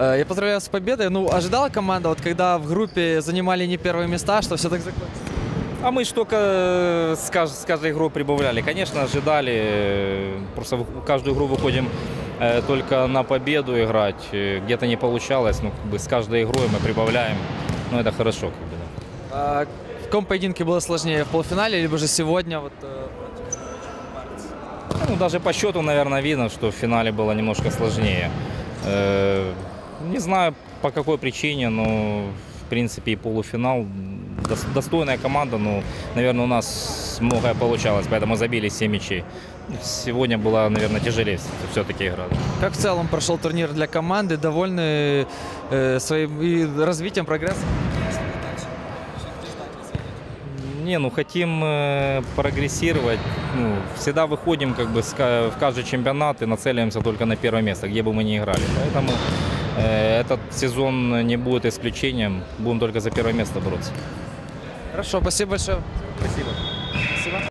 Э, Я поздравляю с победой. Ну, ожидала команда, вот когда в группе занимали не первые места, что все так закончится? А мы же только э, с, кажд- с каждой игрой прибавляли. Конечно, ожидали. э, Просто в каждую игру выходим только на победу играть. Где-то не получалось. Ну, как бы с каждой игрой мы прибавляем. Ну, это хорошо. Как бы, да. А В каком поединке было сложнее, в полуфинале, либо же сегодня? Вот, Ну, даже по счету, наверное, видно, что в финале было немножко сложнее. Не знаю, по какой причине, но, в принципе, и полуфинал. Дос- Достойная команда, но, наверное, у нас многое получалось, поэтому забили 7 мячей. Сегодня была, наверное, тяжелее все-таки игра. Как в целом прошел турнир для команды? Довольны э, своим и развитием, прогрессом? Не, ну хотим э, прогрессировать. Ну, всегда выходим как бы с в каждый чемпионат и нацеливаемся только на первое место, где бы мы ни играли. Поэтому этот сезон не будет исключением. Будем только за первое место бороться. Хорошо, спасибо большое. Спасибо.